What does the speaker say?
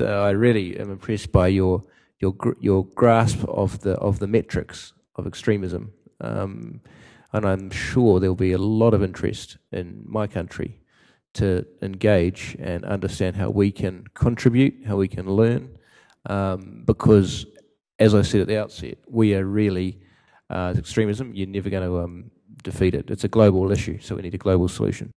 uh, I really am impressed by your your your grasp of the of the metrics of extremism, um, and I'm sure there'll be a lot of interest in my country to engage and understand how we can contribute, how we can learn, um, because as I said at the outset, we are really uh, extremism. You're never going to um, defeat it. It's a global issue, so we need a global solution.